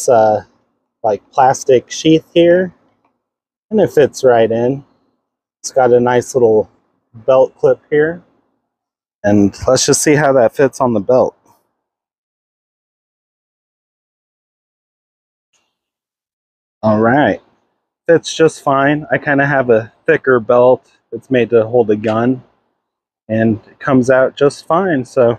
this uh, like plastic sheath here and it fits right in. It's got a nice little belt clip here. And let's just see how that fits on the belt. All right, fits just fine. I kind of have a thicker belt. It's made to hold a gun and it comes out just fine. So